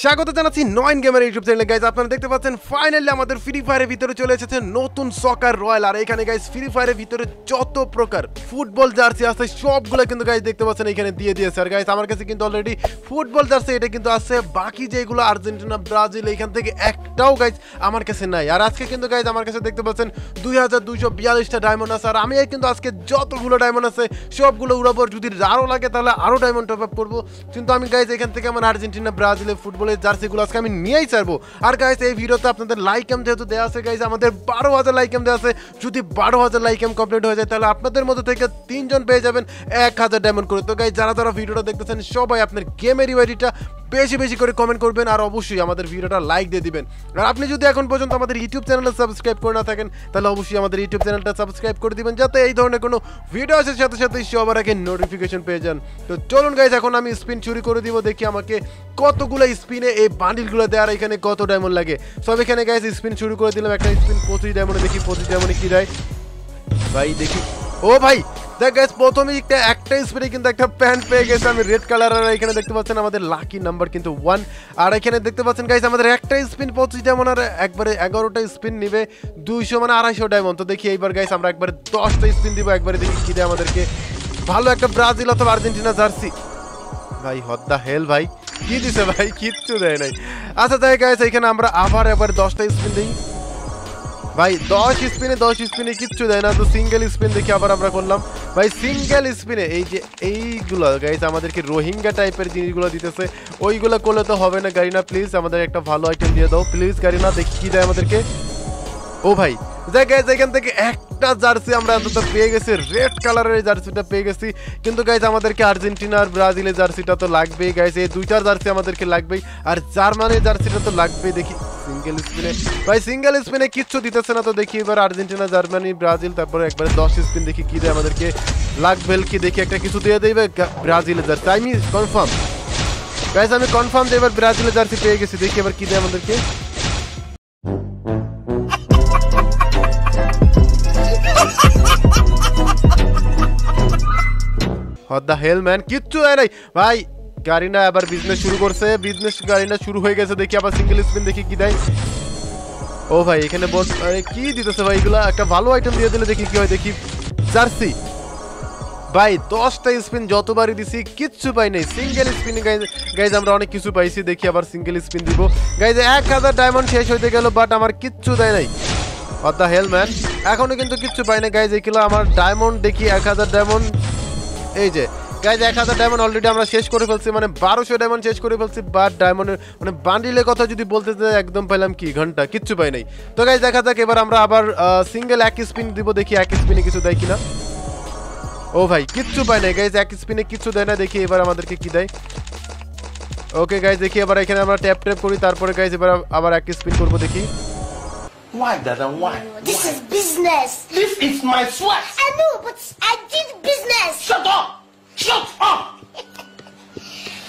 স্বাগত জানাচ্ছি নয়ন গেমের ইউটিউব চ্যানেলে গাইজ আপনারা দেখতে পাচ্ছেন ফাইনালি আমাদের ফ্রি ফায়ারের ভিতরে চলে এসেছে নতুন সকার রয়্যাল আর এখানে গাইজ ফ্রি ফায়ারের ভিতরে যত প্রকার ফুটবল জার্সি আছে, সবগুলো কিন্তু গাইজ দেখতে পাচ্ছেন, এখানে দিয়ে দিয়েছে। আর গাইজ আমার কাছে কিন্তু অলরেডি ফুটবল জার্সি এটা কিন্তু আছে। বাকি যেগুলো আর্জেন্টিনা, ব্রাজিল, এখান থেকে একটাও গাইজ আমার কাছে নাই। আর আজকে কিন্তু গাইজ আমার কাছে দেখতে পাচ্ছেন দুই হাজার দুইশো বিয়াল্লিশটা ডায়মন্ড আছে। আর আমি কিন্তু আজকে যতগুলো ডায়মন্ড আছে, সবগুলো উড়াবো। যদি আরও লাগে, তাহলে আরও ডায়মন্ড টপ আপ করব। কিন্তু আমি গাইজ এখান থেকে আমার আর্জেন্টিনা, ব্রাজিলের ফুটবলের জার্সিগুলো আজকে আমি নিয়েই ছাড়বো। আর গাইস এই ভিডিওতে আপনাদের লাইক এম যেহেতু দেওয়া আছে গাইস আমাদের বারো হাজার লাইক এম দেওয়া আছে। যদি বারো হাজার লাইক এম কমপ্লিট হয়ে যায়, তাহলে আপনাদের মধ্যে থেকে তিনজন পেয়ে যাবেন এক হাজার ডায়মন্ড করে। তো গাইস যারা যারা ভিডিওটা দেখতেছেন, সবাই আপনার গেমের ইউআইডিটা বেশি বেশি করে কমেন্ট করবেন আর অবশ্যই আমাদের ভিডিওটা লাইক দিয়ে দিবেন। আর আপনি যদি এখন পর্যন্ত আমাদের ইউটিউব চ্যানেলটা সাবস্ক্রাইব করে না থাকেন, তাহলে অবশ্যই আমাদের ইউটিউব চ্যানেলটা সাবস্ক্রাইব করে দিবেন, যাতে এই ধরনের কোনো ভিডিও আসার সাথে সাথে সবার আগে নোটিফিকেশন পেয়ে যান। তো চলুন গাইজ এখন আমি স্পিন চুরি করে দিব, দেখি আমাকে কতগুলো স্পিনে এই বান্ডিলগুলো দেওয়ার এখানে কত ডায়মন্ড লাগে। সব এখানে গাইজ স্পিন শুরু করে দিলাম, একটা স্পিন পঁচিশ ডায়মন্ডে দেখি, পঁচিশ ডায়মন্ডে কী দেয়। ভাই, দেখি। ও ভাই, দেখ গাইস প্রথমেই একটা একটা স্প্রে কিন্তু একটা প্যান্ট পেয়ে গেছে। আমি রেড কালার আর এখানে দেখতে পাচ্ছেন আমাদের লাকি নাম্বার কিন্তু ওয়ান আর এখানে দেখতে পাচ্ছেন গাইস আমাদের একটা স্পিন পঁচিশ ডায়মন্ড আর একবারে এগারোটা স্পিন নিবে দুইশো মানে আড়াইশো ডায়মন্ড তো দেখি এইবার গাইস আমরা একবারে দশটা স্পিন দিব, একবারে দেখি কি দেয় আমাদেরকে। ভালো একটা ব্রাজিল অথবা আর্জেন্টিনা জার্সি। ভাই হদ্দা হেল ভাই? কি দিছে ভাই? কিচ্ছু দেয় নাই। আচ্ছা তাই গাইস এখানে আমরা আবার একবার দশটা স্পিন দিই। ভাই, দশ স্পিনে দশ স্পিনে কিচ্ছু দেয় না, তো সিঙ্গেল স্পিন দেখে আবার আমরা করলাম। ভাই সিঙ্গেল স্পিনে এই যে এইগুলো গাইজ আমাদেরকে রোহিঙ্গা টাইপের জিনিসগুলো দিতেছে, ওইগুলো করলে তো হবে না গাড়ি না প্লিজ আমাদের একটা ভালো আইটেম দিয়ে দাও। প্লিজ গাড়ি না দেখি কি দেয় আমাদেরকে। ও ভাই, দেখ গাইজ এখান থেকে একটা জার্সি আমরা অন্তত পেয়ে গেছি রেড কালারের জার্সিটা পেয়ে গেছি। কিন্তু গাইজ আমাদেরকে আর্জেন্টিনা আর ব্রাজিলের জার্সিটা তো লাগবেই গাইজ এই দুইটার জার্সি আমাদেরকে লাগবেই, আর জার্মানির জার্সিটা তো লাগবেই, দেখি সিঙ্গেল স্পিনে ভাই সিঙ্গেল স্পিনে কিচ্ছু দিতেছে না তো দেখি এবার আর্জেন্টিনা, জার্মানি, ব্রাজিল, তারপরে একবারে দশ স্পিন দেখি কি দেয় আমাদেরকে। লাগবে কি দেখি একটা কিছু দিয়ে দেবে ব্রাজিলের জার্সি আমি কনফার্ম গাইজ আমি কনফার্ম যে এবার ব্রাজিলের জার্সি পেয়ে গেছি, দেখি এবার কি দেয় আমাদেরকে। হট দ্য হেল ম্যান কিচ্ছু দেয় নাই। ভাই গাড়িনা আবার বিজনেস শুরু করছে। বিজনেস গাড়িনা শুরু হয়ে গেছে দেখি, আবার সিঙ্গেল স্পিন দেখি কি দেয়। ও ভাই, এখানে বল আরে কি দিতেছে ভাই এগুলা? একটা ভালো আইটেম দিয়ে দিলে দেখি কি হয়, দেখি। জার্সি। ভাই, দশটা স্পিন যতবারই দিছি, কিচ্ছু পাই নাই। সিঙ্গেল স্পিন গাইজ আমরা অনেক কিছু পাইছি, দেখি আবার সিঙ্গেল স্পিন দিব। গাইজ এক হাজার ডায়মন্ড শেষ হইতে গেল বাট আমার কিচ্ছু দেয় নাই। অত দ্য হেল ম্যান এখনও কিন্তু কিচ্ছু পাই না গাইজ এগুলো আমার ডায়মন্ড দেখি, এক হাজার ডায়মন্ড এই যে গাইজ এক হাজার ডায়মন্ড অলরেডি আমরা শেষ করে ফেলছি মানে বারোশো ডায়মন্ড শেষ করে ফেলছি বাট ডায়মন্ডের মানে বান্ডিলের কথা যদি বলতে চাই একদম পাইলাম কি ঘণ্টা কিচ্ছু পাই নাই তো গাইজ দেখা যাক এবার আমরা আবার সিঙ্গেল এক স্পিন দিব দেখি এক স্পিনে কিছু দেয় কিনা ও ভাই কিচ্ছু পাই নাই গাইজ এক স্পিনে কিচ্ছু দেয় না দেখি এবার আমাদেরকে কি দেয় ওকে গাইজ দেখি এবার এখানে আমরা ট্যাপ ট্যাপ করি তারপরে গাইজ এবার আবার এক স্পিন করব দেখি Why, Dada? Why? This is business. This is my sweat. I know, but I did business. Shut up! Shut up!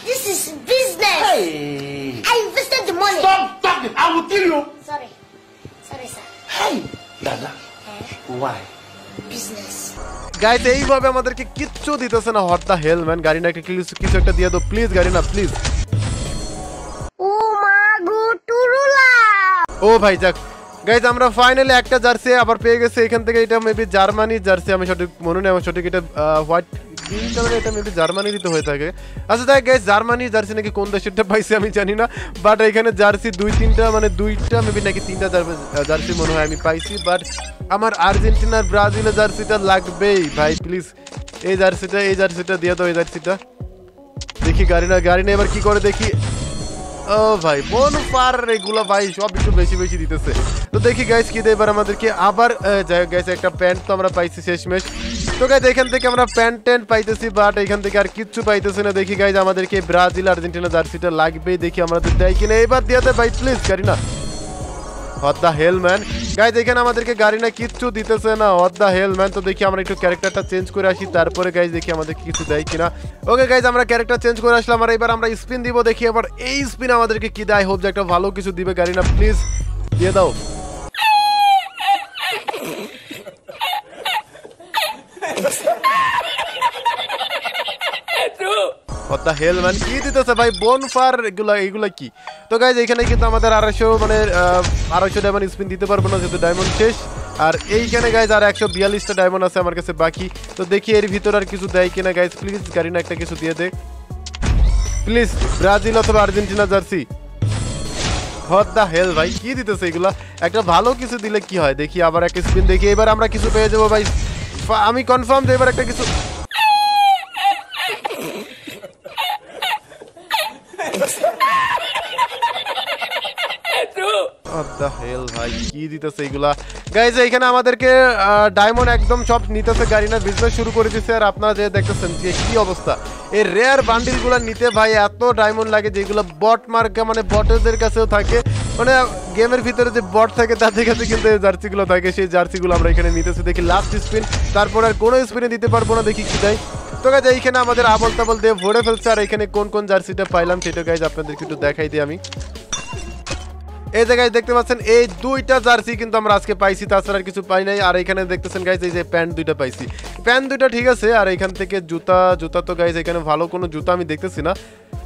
This is business. Hey! I invested the money. Stop talking! I will kill you! Sorry. Sorry, sir. Hey! Dada, why? Business. Guys এইভাবে আমাদেরকে কিচ্ছু দিতেছে না hot দা hell man গাড়ি না একটা কিছু একটা দিয়ে দাও প্লিজ গাড়ি না please Oh my god, Turula. ও ভাই যাক গাইজ আমরা ফাইনালি একটা জার্সি আবার পেয়ে গেছি এখান থেকে এটা মেবি জার্মানি জার্সি আমি সঠিক মনে নেই আমার সঠিক এটা হোয়াইট গ্রিন কালার এটা মেবি জার্মানিরই তো হয়ে থাকে। আচ্ছা তাই গাইজ জার্মানি, জার্সি নাকি কোন দেশেরটা পাইছি আমি জানি না বাট এখানে জার্সি দুই, তিনটা মানে দুইটা মেবি নাকি তিনটা জার্সি মনে হয় আমি পাইছি বাট আমার আর্জেন্টিনার ব্রাজিলের জার্সিটা লাগবেই, ভাই প্লিজ এই জার্সিটা এই জার্সিটা দিয়ে দাও এই জার্সিটা দেখি গাড়ি না গাড়ি না, এবার কি করে দেখি। ও ভাই বোন পার এগুলো ভাই, সব একটু বেশি বেশি দিতেছে। তো দেখি গাইস কি দেয় এবার আমাদেরকে। আবার গাইস একটা প্যান্ট তো আমরা পাইছি শেষমেশ। তো গাইজ এখান থেকে আমরা প্যান্ট ট্যান্ট পাইতেছি বাট এখান থেকে আর কিচ্ছু পাইতেছি না। দেখি গাইজ আমাদেরকে ব্রাজিল, আর্জেন্টিনা জার্সিটা লাগবেই, দেখি আমরা তো দেয় কিনা। এবার দিয়ে দে ভাই প্লিজ গাড়ি না what the hell man guys এখানে আমাদেরকে গাড়ি না কিচ্ছু দিতেছে না। হট দ্য হেল ম্যান তো দেখি আমরা একটু ক্যারেক্টারটা চেঞ্জ করে আসি, তারপরে গাইজ দেখি আমাদের কিছু দেয় কিনা। ওকে গাইজ আমরা ক্যারেক্টার চেঞ্জ করে আসলাম, আর এবার আমরা স্পিন দিব, দেখি এবার এই স্পিন আমাদেরকে কি দেয়। হোপ যে একটা ভালো কিছু দিবে গাড়ি না প্লিজ দিয়ে দাও। What the hell, man? কি দিতেছে ভাই? বোন ফার এগুলা এগুলা কি? তো গাইজ এখানে কিন্তু আমাদের আড়াইশো মানে আড়াইশো ডায়মন্ড স্পিন দিতে পারব না, যেহেতু ডায়মন্ড শেষ। আর এইখানে গাইজ আর একশো বিয়াল্লিশটা ডায়মন্ড আছে আমার কাছে বাকি। তো দেখি এর ভিতর আর কিছু দেয় কিনা গাইজ প্লিজ গাড়ি না একটা কিছু দিয়ে দে। প্লিজ ব্রাজিল অথবা Argentina jersey what the hell ভাই? কি দিতেছে এগুলা? একটা ভালো কিছু দিলে কি হয়? দেখি আবার একটা স্পিন দেখি। এবার আমরা কিছু পেয়ে যাব, ভাই। আমি কনফার্ম যে এবার একটা কিছু The ভাই, কি দিতেছে এগুলা? গাইজ এখানে আমাদেরকে ডায়মন্ড একদম সব নিতেছে, গাড়ি না বিজনেস শুরু করে আর আপনারা যে দেখতেছেন যে কি অবস্থা। এই রেয়ার বান্ডিলগুলো নিতে ভাই এত ডায়মন্ড লাগে, যেগুলো বট মানে কাছেও থাকে। মানে গেমের ভিতরে যে বট থাকে, তাদের কাছে কিন্তু জার্সিগুলো থাকে। সেই জার্সিগুলো আমরা এখানে নিতেছি, দেখি লাস্ট স্পিন তারপর আর কোনো স্পিনে দিতে পারব না, দেখি কি দেয়। তো গাইজ এইখানে আমাদের আবল তাবল দিয়ে ভরে ফেলছে, আর এখানে কোন কোন জার্সিটা পাইলাম, সেটা গাইজ আপনাদেরকে একটু দেখাই দিই আমি। এই জায়গায় দেখতে পাচ্ছেন, এই দুইটা জার্সি কিন্তু আমরা আজকে পাইছি, তাছাড়া আর কিছু পাই নাই। আর এখানে দেখতেছেন গাইজ এই যে প্যান্ট দুইটা পাইছি। প্যান্ট দুইটা ঠিক আছে, আর এখান থেকে জুতা জুতা তো গাইজ এখানে ভালো কোনো জুতা আমি দেখতেছি না।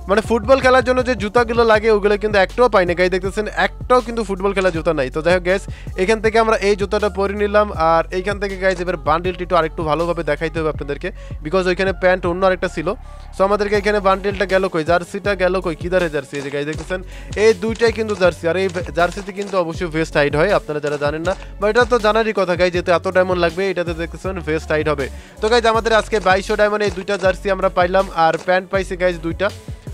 মানে ফুটবল খেলার জন্য যে জুতাগুলো লাগে, ওগুলো কিন্তু একটাও পাই না গাই দেখতেছেন, একটাও কিন্তু ফুটবল খেলার জুতা নাই। তো যাই হোক গ্যাস এখান থেকে আমরা এই জুতাটা পরে নিলাম। আর এইখান থেকে গাইজ এবার বান্ডিলটি একটু আরেকটু ভালোভাবে দেখাইতে হবে আপনাদেরকে। বিকজ ওইখানে প্যান্ট অন্য আরেকটা ছিল। সো আমাদেরকে এখানে বান্ডিলটা গেল কই? জার্সিটা গেল কই? কিদারে জার্সি এই যে গাইজ দেখতেছেন? এই দুইটাই কিন্তু জার্সি। আর এই জার্সিতে কিন্তু অবশ্যই ভেস্ট হাইড হয়, আপনারা যারা জানেন না। বা এটা তো জানারই কথা গাই যেহেতু এত ডায়মন্ড লাগবে, এটাতে দেখতেছেন ভেস্ট হাইড হবে। তো গাইজ আমাদের আজকে বাইশশো ডায়মন্ড এই দুইটা জার্সি আমরা পাইলাম। আর প্যান্ট পাইছি গাইজ দুইটা।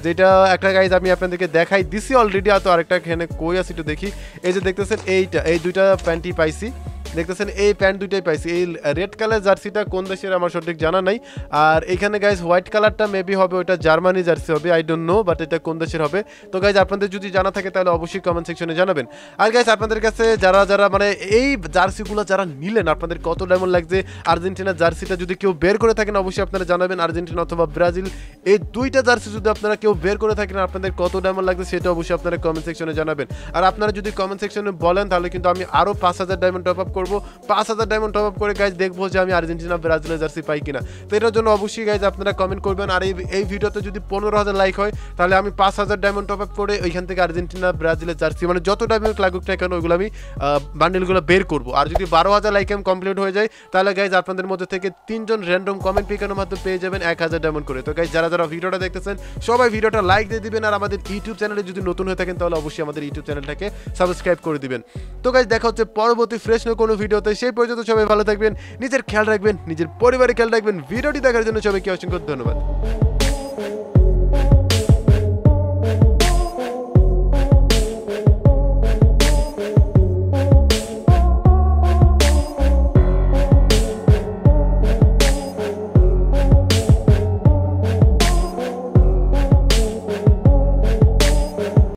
যেটা একটা গাইজ আমি আপনাদেরকে দেখাই দিছি অলরেডি আর তো আরেকটা এখানে কই আছে একটু দেখি। এই যে দেখতেছেন, এইটা, এই দুইটা প্যান্টই পাইছি। দেখতেছেন, এই প্যান্ট দুইটাই পাইছি। এই রেড কালার জার্সিটা কোন দেশের আমার সঠিক জানা নাই। আর এখানে গাইজ হোয়াইট কালারটা মেবি হবে ওটা জার্মানি জার্সি হবে আই ডোন্ট নো বাট এটা কোন দেশের হবে। তো গাইজ আপনাদের যদি জানা থাকে তাহলে অবশ্যই কমেন্ট সেকশনে জানাবেন। আর গাইজ আপনাদের কাছে যারা যারা মানে এই জার্সিগুলো যারা নিলেন, আপনাদের কত ডায়মন্ড লাগছে? আর্জেন্টিনার জার্সিটা যদি কেউ বের করে থাকেন, অবশ্যই আপনারা জানাবেন। আর্জেন্টিনা অথবা ব্রাজিল, এই দুইটা জার্সি যদি আপনারা কেউ বের করে থাকেন, আপনাদের কত ডায়মন্ড লাগছে সেটা অবশ্যই আপনারা কমেন্ট সেকশনে জানাবেন। আর আপনারা যদি কমেন্ট সেকশনে বলেন, তাহলে কিন্তু আমি আরও পাঁচ হাজার ডায়মন্ড টপ আপ করব। পাঁচ হাজার ডায়মন্ড টপ আপ করে গাইজ দেখব যে আমি আর্জেন্টিনা, ব্রাজিলের জার্সি পাই কিনা। তো এটার জন্য অবশ্যই গাইজ আপনারা কমেন্ট করবেন। আর এই এই ভিডিওতে যদি পনেরো হাজার লাইক হয়, তাহলে আমি পাঁচ হাজার ডায়মন্ড টপ আপ করে ওইখান থেকে আর্জেন্টিনা, ব্রাজিলের জার্সি মানে যত ডায়মন্ড লাগুক না কেন ওইগুলো আমি বান্ডেলগুলো বের করব। আর যদি বারো হাজার লাইক এম কমপ্লিট হয়ে যায়, তাহলে গাইজ আপনাদের মধ্যে থেকে তিনজন র্যান্ডম কমেন্ট পিকানোর মাধ্যমে পেয়ে যাবেন এক হাজার ডায়মন্ড করে। তো গাইজ যারা যারা ভিডিওটা দেখতেছেন, সবাই ভিডিওটা লাইক দিয়ে দিবেন। আর আমাদের ইউটিউব চ্যানেলে যদি নতুন হয়ে থাকেন, তাহলে অবশ্যই আমাদের ইউটিউব চ্যানেলটাকে সাবস্ক্রাইব করে দিবেন। তো গাইজ দেখা হচ্ছে পরবর্তী ফ্রেশ কোনো ভিডিওতে সেই পর্যন্ত সবাই ভালো থাকবেন, নিজের খেয়াল রাখবেন, নিজের পরিবারের খেয়াল রাখবেন। ভিডিওটি দেখার জন্য সবাইকে অসংখ্য ধন্যবাদ।